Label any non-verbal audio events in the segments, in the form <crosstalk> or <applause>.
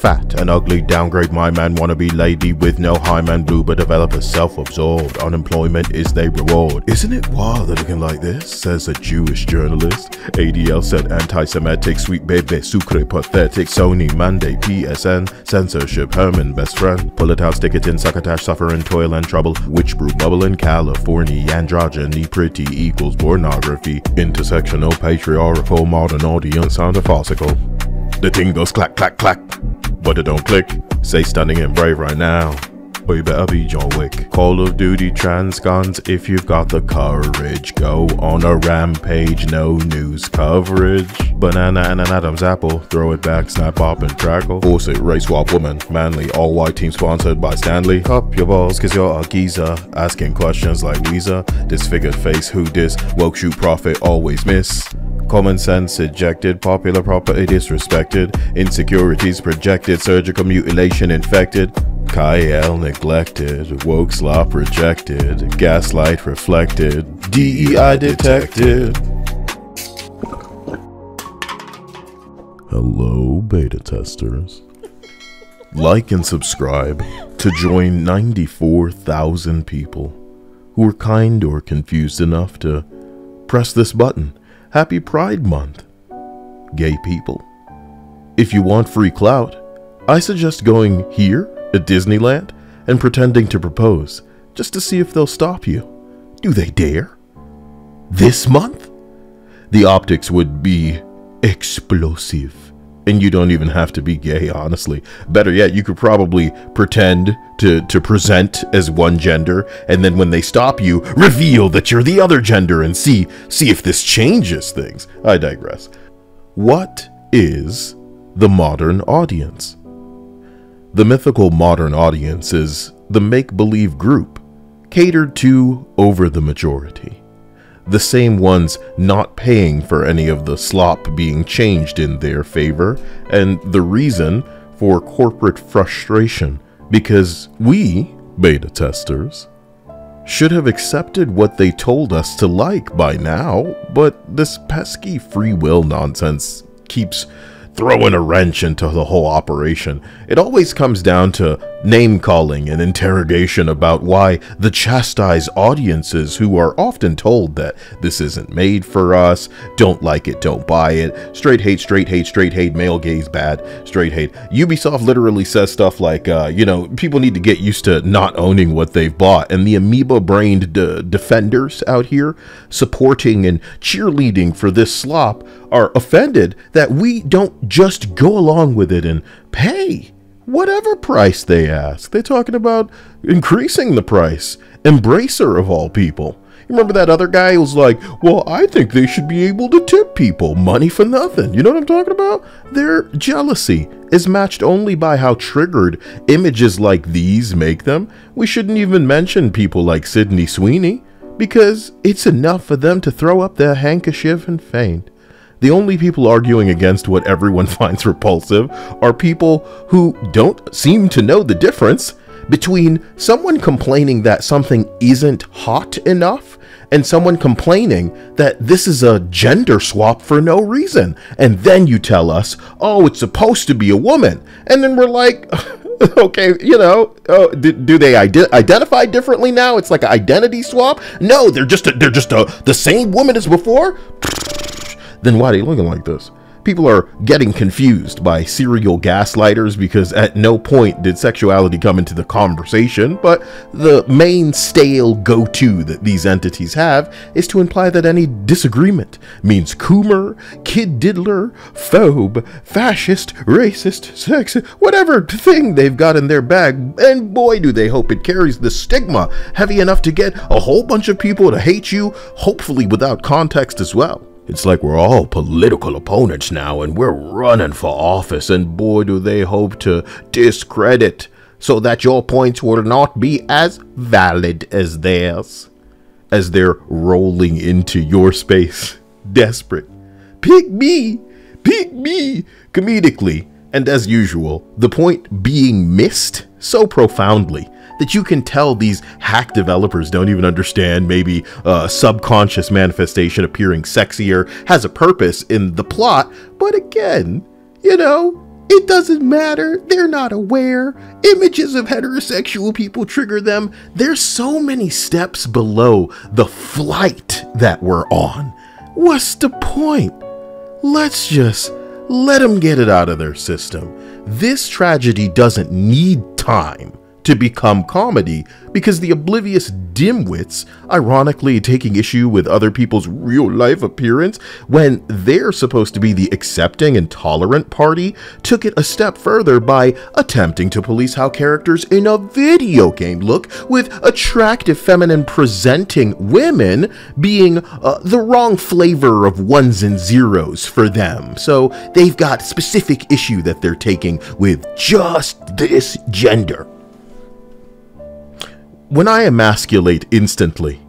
Fat and ugly downgrade my man wannabe lady with no high man but developer self-absorbed. Unemployment is their reward. Isn't it wild that looking like this? Says a Jewish journalist. ADL said anti-Semitic, sweet baby, sucre, pathetic, Sony, mandate, PSN, censorship, Herman, best friend, pull it out, stick it in, succotash, suffering, toil and trouble, witch brew, bubble in California, androgyny, pretty equals pornography, intersectional, patriarchal, modern audience, sound a farcical. The thing goes clack, clack, clack, but it don't click. Say stunning and brave right now. Or you better be John Wick. Call of Duty trans guns if you've got the courage. Go on a rampage, no news coverage. Banana and an Adam's apple, throw it back, snap, up and crackle. Force it, race swap woman, manly, all white team sponsored by Stanley. Cup your balls, cause you're a geezer. Asking questions like Weezer. Disfigured face, who dis? Woke shoot profit, always miss. Common sense ejected, popular property disrespected, insecurities projected, surgical mutilation infected, Kyle neglected, woke slop rejected, gaslight reflected, DEI detected. Hello, beta testers. Like and subscribe to join 94,000 people who are kind or confused enough to press this button. Happy Pride Month. Gay people. If you want free clout, I suggest going here at Disneyland and pretending to propose just to see if they'll stop you. Do they dare? This month? The optics would be explosive. And you don't even have to be gay, honestly. Better yet, you could probably pretend to, to present as one gender, and then when they stop you, reveal that you're the other gender and see see if this changes things. I digress. What is the modern audience? The mythical modern audience is the make-believe group, catered to over the majority the same ones not paying for any of the slop being changed in their favor, and the reason for corporate frustration because we, beta testers, should have accepted what they told us to like by now, but this pesky free will nonsense keeps throwing a wrench into the whole operation. It always comes down to name calling and interrogation about why the chastised audiences who are often told that this isn't made for us, don't like it, don't buy it, straight hate, straight hate, straight hate, male gaze bad, straight hate. Ubisoft literally says stuff like, uh, you know, people need to get used to not owning what they've bought, and the amoeba brained defenders out here supporting and cheerleading for this slop are offended that we don't just go along with it and pay whatever price they ask. They're talking about increasing the price. Embracer of all people. You remember that other guy who was like, well, I think they should be able to tip people money for nothing. You know what I'm talking about? Their jealousy is matched only by how triggered images like these make them. We shouldn't even mention people like Sydney Sweeney because it's enough for them to throw up their handkerchief and faint. The only people arguing against what everyone <laughs> finds repulsive are people who don't seem to know the difference between someone complaining that something isn't hot enough and someone complaining that this is a gender swap for no reason. And then you tell us, oh, it's supposed to be a woman. And then we're like, <laughs> okay, you know, oh, do, do they ide- identify differently now? It's like an identity swap? No, they're just a, they're just a, the same woman as before then why are you looking like this? People are getting confused by serial gaslighters because at no point did sexuality come into the conversation, but the main stale go to that these entities have is to imply that any disagreement means coomer, kid diddler, phobe, fascist, racist, sexist, whatever thing they've got in their bag, and boy do they hope it carries the stigma heavy enough to get a whole bunch of people to hate you, hopefully without context as well. It's like we're all political opponents now and we're running for office, and boy, do they hope to discredit so that your points will not be as valid as theirs as they're rolling into your space, <laughs> desperate. Pick me! Pick me! Comedically, and as usual, the point being missed so profoundly that you can tell these hack developers don't even understand maybe a subconscious manifestation appearing sexier has a purpose in the plot, but again, you know, It doesn't matter. They're not aware. Images of heterosexual people trigger them. There's so many steps below the flight that we're on. What's the point? Let's just let them get it out of their system. This tragedy doesn't need time to become comedy because the oblivious dimwits, ironically taking issue with other people's real life appearance when they're supposed to be the accepting and tolerant party, took it a step further by attempting to police how characters in a video game look with attractive feminine presenting women being uh, the wrong flavor of ones and zeros for them. So they've got specific issue that they're taking with just this gender when I emasculate instantly,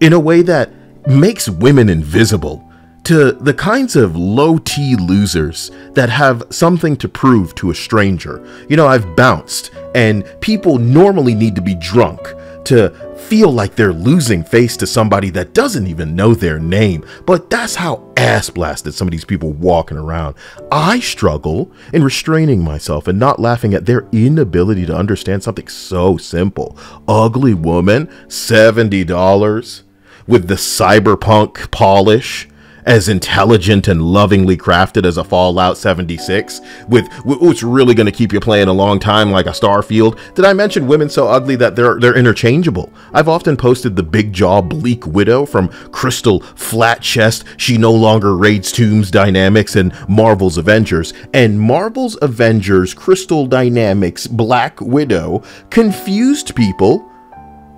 in a way that makes women invisible to the kinds of low T losers that have something to prove to a stranger. You know, I've bounced, and people normally need to be drunk to feel like they're losing face to somebody that doesn't even know their name. But that's how ass blasted some of these people walking around. I struggle in restraining myself and not laughing at their inability to understand something so simple. Ugly woman, $70 with the cyberpunk polish as intelligent and lovingly crafted as a Fallout 76, with what's really going to keep you playing a long time like a Starfield. Did I mention women so ugly that they're they're interchangeable? I've often posted the big jaw bleak widow from Crystal Flat Chest. She no longer raids tombs dynamics and Marvel's Avengers, and Marvel's Avengers Crystal Dynamics Black Widow confused people,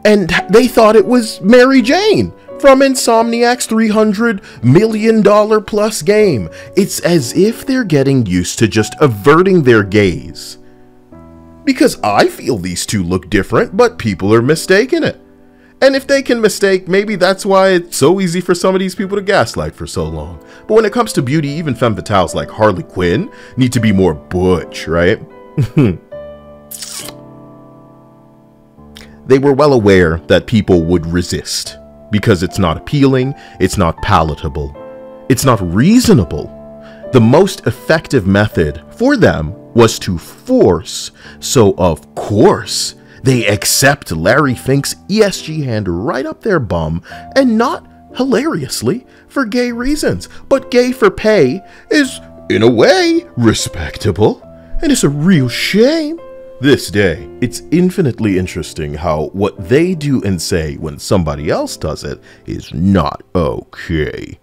and they thought it was Mary Jane from Insomniac's $300 million plus game. It's as if they're getting used to just averting their gaze. Because I feel these two look different, but people are mistaking it. And if they can mistake, maybe that's why it's so easy for some of these people to gaslight for so long. But when it comes to beauty, even femme fatales like Harley Quinn need to be more butch, right? <laughs> they were well aware that people would resist because it's not appealing, it's not palatable, it's not reasonable. The most effective method for them was to force, so of course, they accept Larry Fink's ESG hand right up their bum and not hilariously for gay reasons, but gay for pay is, in a way, respectable, and it's a real shame this day, it's infinitely interesting how what they do and say when somebody else does it is not okay.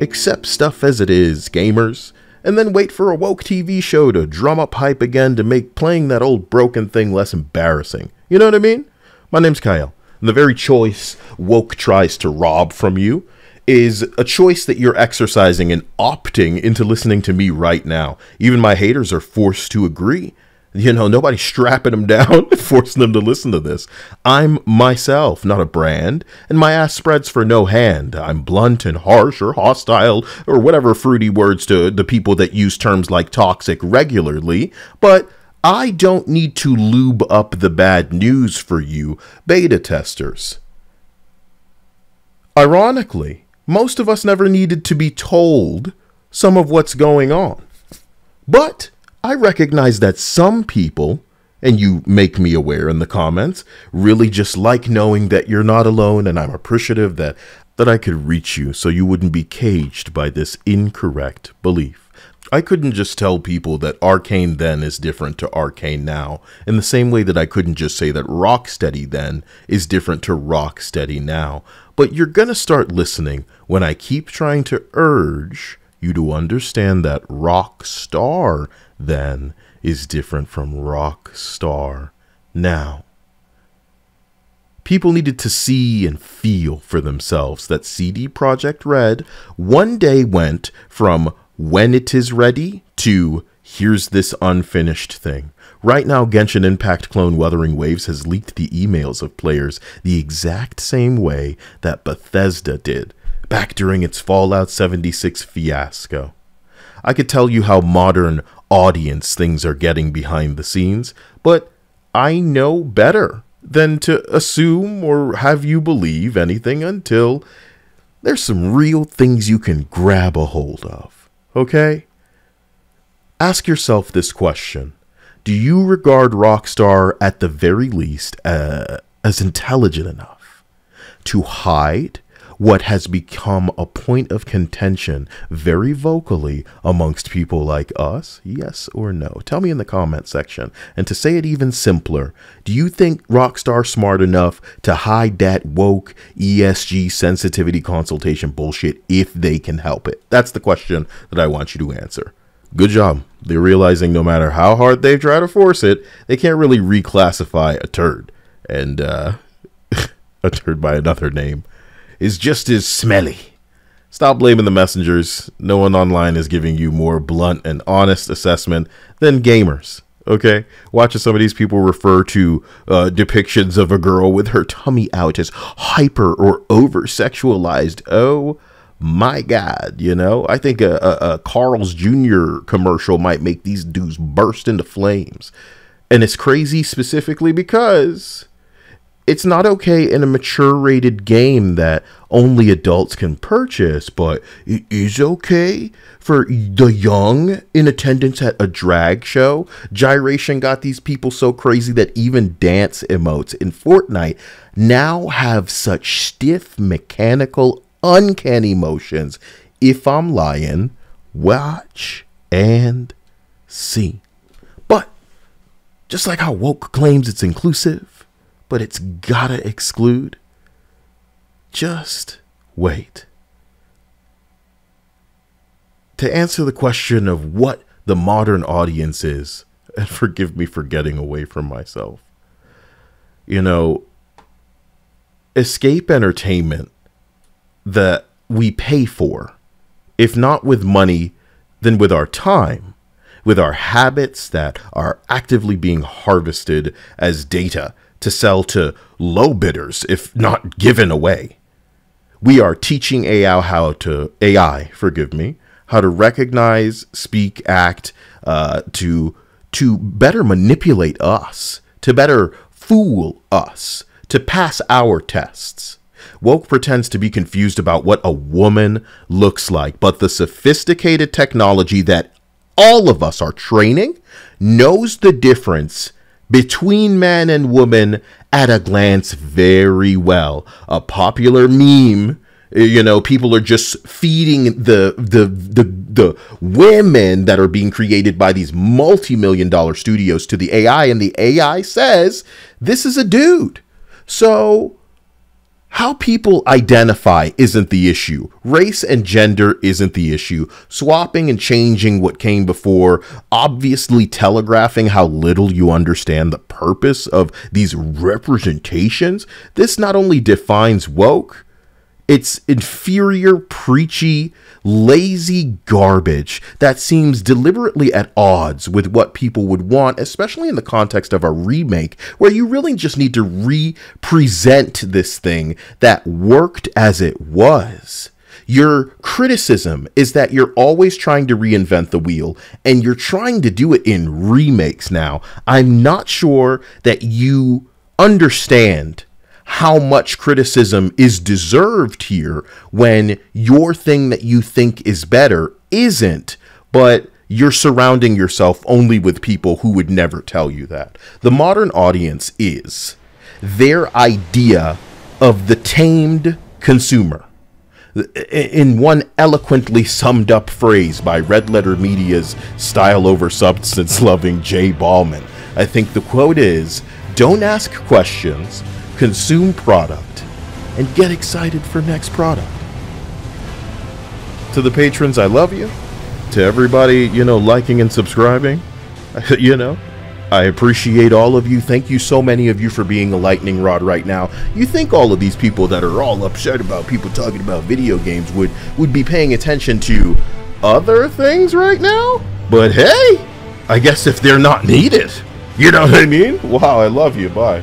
Accept stuff as it is, gamers, and then wait for a woke TV show to drum up hype again to make playing that old broken thing less embarrassing. You know what I mean? My name's Kyle, and the very choice woke tries to rob from you is a choice that you're exercising and opting into listening to me right now. Even my haters are forced to agree. You know, nobody's strapping them down, <laughs> forcing them to listen to this. I'm myself, not a brand, and my ass spreads for no hand. I'm blunt and harsh or hostile or whatever fruity words to the people that use terms like toxic regularly, but I don't need to lube up the bad news for you, beta testers. Ironically, most of us never needed to be told some of what's going on. But I recognize that some people, and you make me aware in the comments, really just like knowing that you're not alone, and I'm appreciative that that I could reach you so you wouldn't be caged by this incorrect belief. I couldn't just tell people that Arcane then is different to Arcane now, in the same way that I couldn't just say that Rocksteady then is different to Rocksteady now. But you're gonna start listening when I keep trying to urge you to understand that Rockstar then is different from Rockstar now. People needed to see and feel for themselves that CD Projekt Red one day went from when it is ready to here's this unfinished thing. Right now, Genshin Impact clone Wuthering Waves has leaked the emails of players the exact same way that Bethesda did back during its Fallout 76 fiasco. I could tell you how modern audience things are getting behind the scenes, but I know better than to assume or have you believe anything until there's some real things you can grab a hold of. Okay? Ask yourself this question Do you regard Rockstar at the very least uh, as intelligent enough to hide what has become a point of contention very vocally amongst people like us? Yes or no? Tell me in the comment section. And to say it even simpler, do you think Rockstar smart enough to hide that woke ESG sensitivity consultation bullshit if they can help it? That's the question that I want you to answer. Good job. They're realizing no matter how hard they try to force it, they can't really reclassify a turd. And uh <laughs> a turd by another name is just as smelly. Stop blaming the messengers. No one online is giving you more blunt and honest assessment than gamers. Okay, watching some of these people refer to uh, depictions of a girl with her tummy out as hyper or over sexualized. Oh my God, you know, I think a, a, a Carl's Jr. commercial might make these dudes burst into flames. And it's crazy specifically because it's not okay in a mature rated game that only adults can purchase, but it is okay for the young in attendance at a drag show. Gyration got these people so crazy that even dance emotes in Fortnite now have such stiff, mechanical, uncanny motions. If I'm lying, watch and see. But just like how woke claims it's inclusive, but it's gotta exclude. Just wait. To answer the question of what the modern audience is, <laughs> and forgive me for getting away from myself, you know, escape entertainment that we pay for, if not with money, then with our time, with our habits that are actively being harvested as data to sell to low bidders if not given away. We are teaching AI how to AI, forgive me, how to recognize, speak, act, uh, to to better manipulate us, to better fool us, to pass our tests. Woke pretends to be confused about what a woman looks like, but the sophisticated technology that all of us are training knows the difference between man and woman at a glance very well. A popular meme you know people are just feeding the the the the women that are being created by these multi-million dollar studios to the AI and the AI says this is a dude. So how people identify isn't the issue. Race and gender isn't the issue. Swapping and changing what came before, obviously telegraphing how little you understand the purpose of these representations, this not only defines woke, it's inferior, preachy, lazy garbage that seems deliberately at odds with what people would want, especially in the context of a remake, where you really just need to represent this thing that worked as it was. Your criticism is that you're always trying to reinvent the wheel and you're trying to do it in remakes now. I'm not sure that you understand how much criticism is deserved here when your thing that you think is better isn't, but you're surrounding yourself only with people who would never tell you that. The modern audience is their idea of the tamed consumer. In one eloquently summed up phrase by Red Letter Media's style over substance loving Jay Bauman, I think the quote is Don't ask questions, consume product, and get excited for next product. To the patrons, I love you. To everybody, you know, liking and subscribing, <laughs> you know, I appreciate all of you. Thank you so many of you for being a lightning rod right now. You think all of these people that are all upset about people talking about video games would would be paying attention to other things right now? But hey, I guess if they're not needed, you know what I mean? Wow, I love you. Bye.